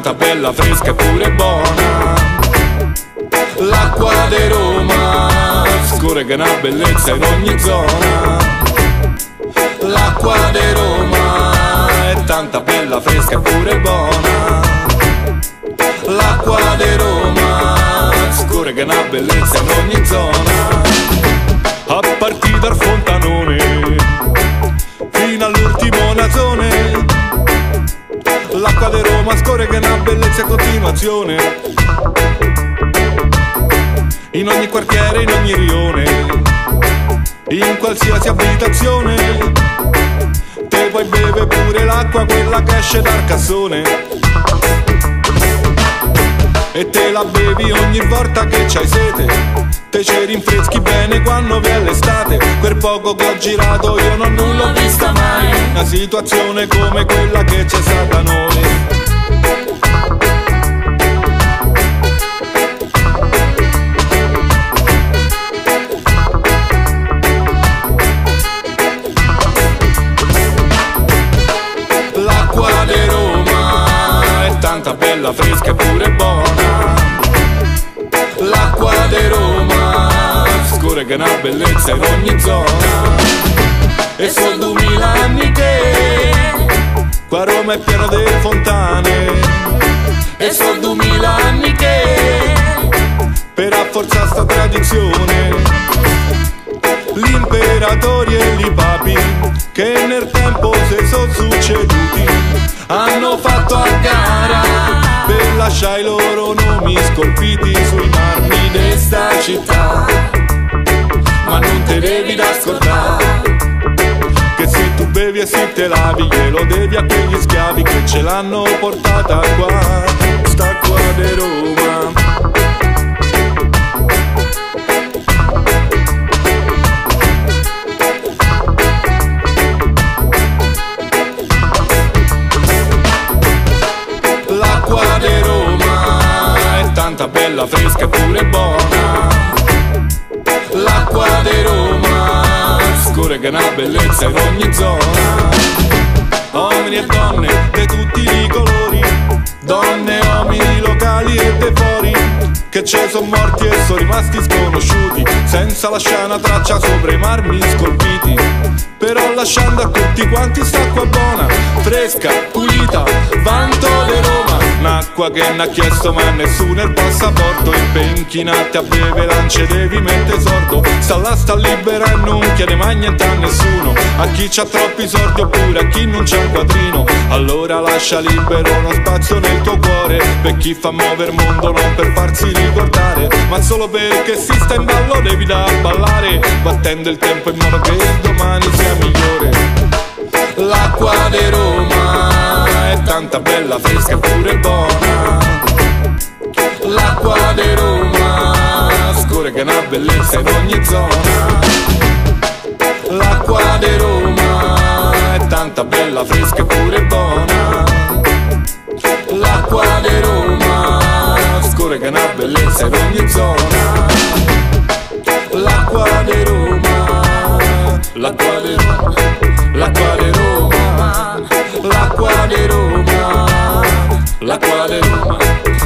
tanta bella, fresca e pure buona. L'acqua di Roma scorre che una bellezza in ogni zona. L'acqua di Roma è tanta bella, fresca e pure buona. L'acqua di Roma scorre che una bellezza in ogni zona. A partire dal scorre che è una bellezza in continuazione. In ogni quartiere, in ogni rione, in qualsiasi abitazione. Te puoi bere pure l'acqua, quella che esce dal cassone. E te la bevi ogni volta che c'hai sete. Te ci rinfreschi bene quando viene l'estate Quel poco che ho girato io non, non l'ho vista mai Una situazione come quella che c'è stata a noi bella, fresca e pure buona. L'acqua di Roma scorre che è una bellezza in ogni zona. E sono duemila anni che qua Roma è pieno di fontane. E sono duemila anni che per rafforzare sta tradizione L'imperatori e i papi che nel tempo si sono succeduti hanno fatto a gara per lasciare i loro nomi scolpiti sui marmi di sta città. Ma non te devi nascondere che se tu bevi e se te lavi glielo devi a quegli schiavi che ce l'hanno portata qua, sta qua di Roma. Bella, fresca e pure buona. L'acqua di Roma scorre una bellezza in ogni zona. Uomini e donne di tutti i colori, donne e uomini locali e de fuori, che ci sono morti e sono rimasti sconosciuti, senza lasciare una traccia sopra i marmi scolpiti. Però lasciando a tutti quanti st'acqua buona, fresca, pulita. Un'acqua che ne ha chiesto ma nessuno il passaporto. E per inchinarti a beve lance devi mettere sordo. Sta là, sta libera e non chiede mai niente a nessuno. A chi c'ha troppi soldi oppure a chi non c'ha un quadrino. Allora lascia libero uno spazio nel tuo cuore. Per chi fa muovere il mondo non per farsi ricordare Ma solo perché si sta in ballo devi da ballare. Battendo il tempo in modo che il domani sia migliore. L'acqua di Roma tanta bella, fresca pure buona. L'acqua di Roma scorre che è una bellezza in ogni zona. L'acqua di Roma è tanta bella, fresca pure buona. L'acqua di Roma scorre che è una bellezza in ogni zona. L'acqua di Roma, l'acqua di Roma, l'acqua di Roma, l'acqua di Roma, l'acqua di Roma.